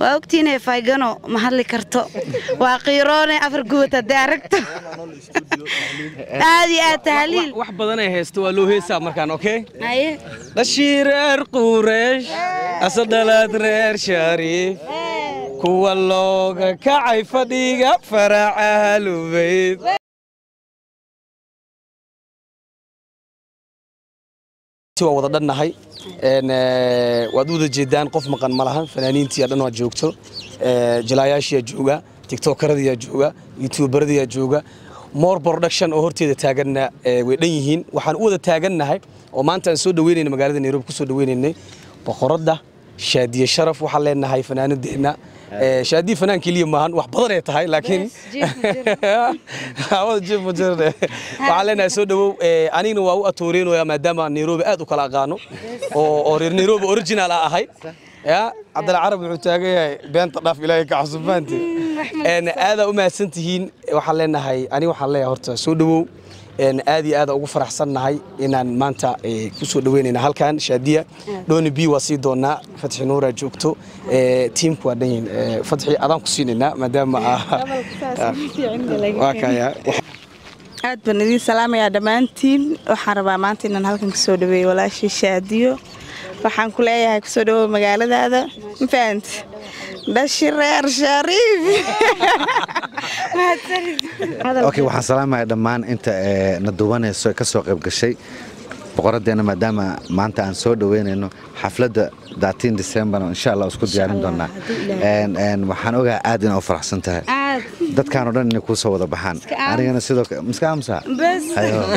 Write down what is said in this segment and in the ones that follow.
waa ogtiinay faygano ma hadli karto. Waa qiiroone afar gubat haddii aragto aad iyo aad tahliil wax badan ay haysto waa loo heesaa markaan okay? Dhashii reer qureesh asadhalaad reer shariif kuwa looga kacay fadhiga faraca halubayd waa wada dhannahay ee, waad u wada jeedaan qof maqan ma lahan. Fanaaniintii dhan waa joogto. Ee, jalaayaashiyaa jooga tiktokaradiyaa jooga youtuberadiyaa jooga. More production oo horteeda taaganna ee, way dhan yihiin. Waxaan u wada taagannahay oo maanta aan soo dhaweynayna magaalada nairobi ku soo dhaweynaynay boqoradda shaadiye sharaf waxaan leenahay fanaanadeenna ee, shaadiye fanaan keliya maahan wax badan ay tahay laakiin wada jiif ma jirne waxaan leenahay soo dhawow ee, anigna waa u atooreynayaa maadaama nairobi aad u kala aqaano. Oo reer nairobi original ah ahay. Ya cabdalla carab wuxuu taagan yahay beenta dhaaf ilaahay ka casubaanti een aadaa u mahadsan tihiin waxaan leenahay aniga waxaan leeyahay horta soo dhawow. Aad iyo aad ugu faraxsannahay inaan maanta ee, ku soo dhaweynayna halkan shaadiya dhooni b waa sii doonaa. Fatxi nuuraa joogto. Ee, tiimku waa dhan yihiin. Ee, fatxi adaan ku siinaynaa maadaama ah kaya aad baan idiin salaamayaa dhammaantiin waxaan rabaa maanta inaan halkan ka soo dhaweeyo walaashii shaadiyo. Waxaan ku leeyahay ku soo dhawow magaaladaada. Ma fahanti dhashi reer shariif. Okay waxaan salaamaya dhammaan inta ee, na duwanayso ee ka soo qayb gashay boqoraddeena maadaama maanta aan soo dhaweynayno xafladda 13 december insha allah isku diyaarin doonaa. Waxaan ogahay aad inaa u faraxsan tahay dadkaan oo dhan inay kuu soo wada baxaan. Anigana sidoo kale miska aamusa bes. Hayo.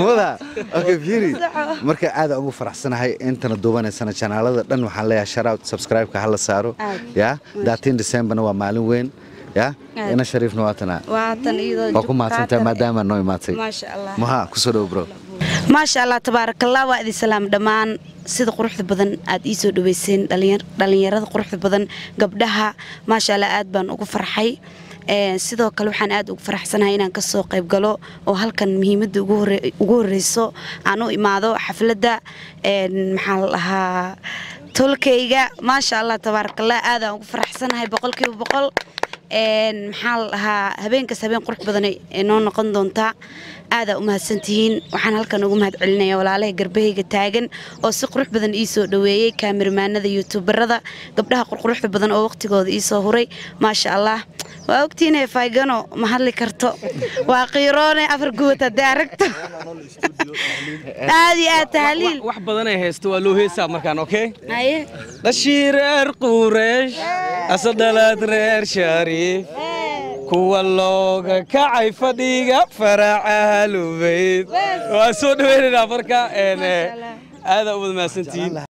muda. Okay fiiri marka aad ugu faraxsanahay intana duubanaysana janaalada dhan waxaan leeyahay sharaut subscribe-ka hala saaro. Aad. ya? 13 decemberna waa maalin weyn. Ya? Ina shariifna waatana waatan iyadoo waa ku mahadsantahay maadaama noo imaatay maha ku soo dhow bro maasha allah tabaarakallah waa idin salaam. Dhammaan sida quruxda badan aad ii soo dhaweyseen dhallinyarada quruxda badan gabdhaha maasha allah aad baan ugu farxay. Sidoo kale waxaan aad ugu faraxsanahay inaan ka soo qayb galo oo halkan muhiimadda ugu horeyso aan u imaado xafladda maxaa la dhahaa tolkayga. Maasha allah tabaarakallah aadaan ugu faraxsanahay boqolkiiba boqol maxaa la dhahaa habeenkaas habeen qurux badan noo noqon doontaa. Aadaa u mahadsantihiin. Waxaan halkan ugu mahad celinaya walaalaha garbahayga taagan oo si qurux badan ii soo dhaweeyey kaamirmaanada youtuberada. Gabdhaha qurquruxda badan oo waqtigooda ii soo huray. Maasha allah. Waa ogtiinay faygano ma hadli karto. Waa qiiroone afar gubat haddii aragto aad iyo aad tahliil wax badan ay haysto waa loo heesaa markaan okay? Haye. Dhashii reer qureesh asadhalaad reer shariif. Kuwa looga kacay fadhiga faraca halubayd waa soo dhaweynaynaa marka ee, aadaa u wada mahadsantihiin